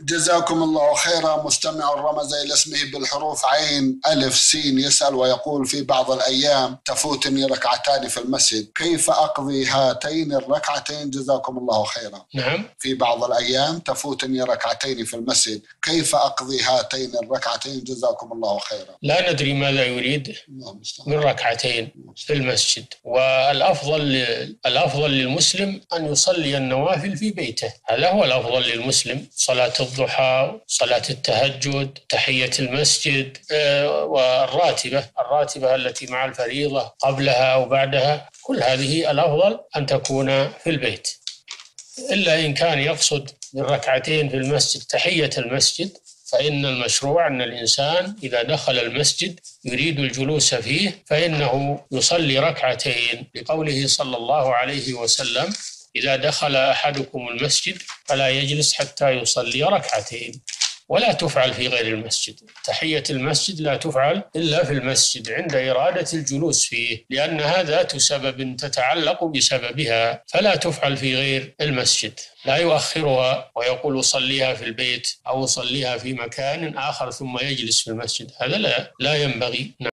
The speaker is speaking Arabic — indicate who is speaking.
Speaker 1: جزاكم الله خيرا. مستمع رمز إلى اسمه بالحروف عين ألف سين يسأل ويقول في بعض الأيام تفوتني ركعتان في المسجد. كيف أقضي هاتين الركعتين؟ جزاكم الله خيرا.
Speaker 2: نعم.
Speaker 1: في بعض الأيام تفوتني ركعتين في المسجد. كيف أقضي هاتين الركعتين؟ جزاكم الله خيرا.
Speaker 2: لا ندري ماذا يريد
Speaker 1: المستعان.
Speaker 2: من ركعتين في المسجد. والأفضل الأفضل للمسلم أن يصلي النوافل في بيته. هذا هو الأفضل للمسلم صلاة الضحى صلاة التهجد تحية المسجد آه، والراتبة الراتبة التي مع الفريضة قبلها أو بعدها كل هذه الأفضل أن تكون في البيت. إلا إن كان يقصد بالركعتين في المسجد تحية المسجد فإن المشروع أن الإنسان إذا دخل المسجد يريد الجلوس فيه فإنه يصلي ركعتين لقوله صلى الله عليه وسلم إذا دخل أحدكم المسجد فلا يجلس حتى يصلي ركعتين. ولا تفعل في غير المسجد. تحية المسجد لا تفعل إلا في المسجد عند إرادة الجلوس فيه لأنها ذات سبب تتعلق بسببها. فلا تفعل في غير المسجد. لا يؤخرها ويقول صليها في البيت أو صليها في مكان آخر ثم يجلس في المسجد. هذا لا لا ينبغي. نعم.